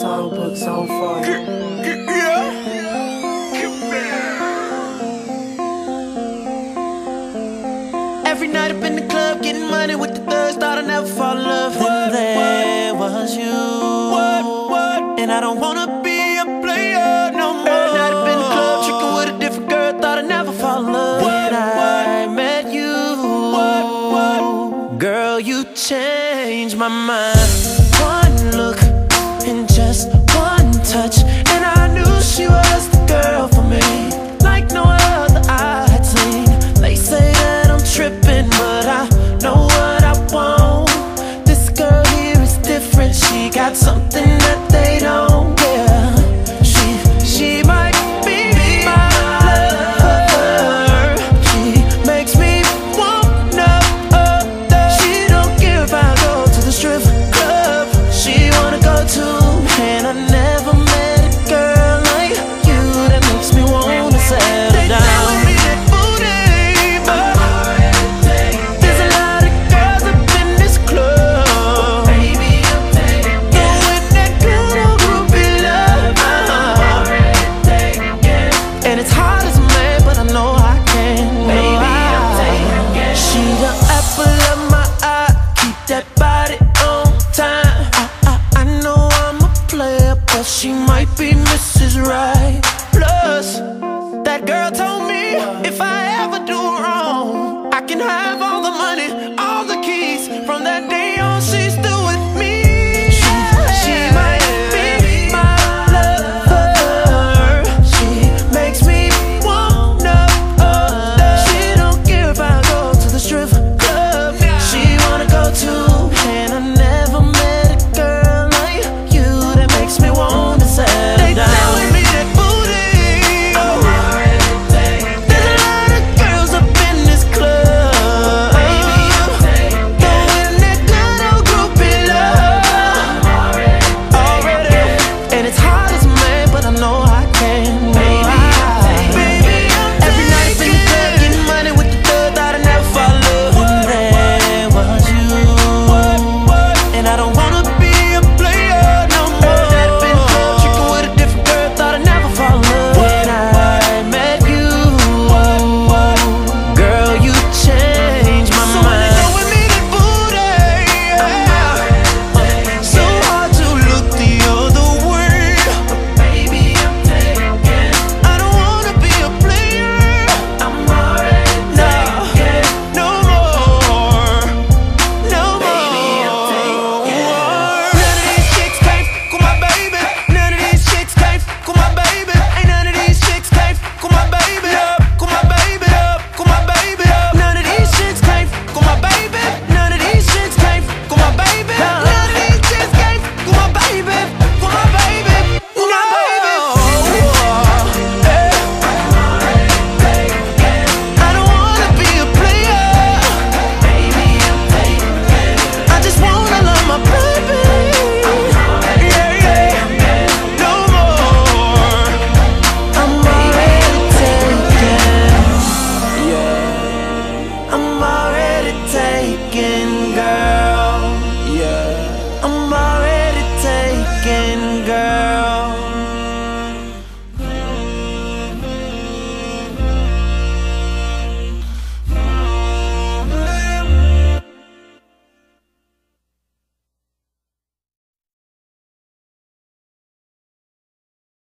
songbooks on fire. Every night up in the club, getting money with the thugs. Thought I'd never fall in love. Then there was you. And I don't wanna be a player no more. Every night up in the club, tricking with a different girl. Thought I'd never fall in love. When I met you. Girl, you changed my mind. That they don't. but she might be Mrs. Right. Plus, that girl told me if I ever do wrong.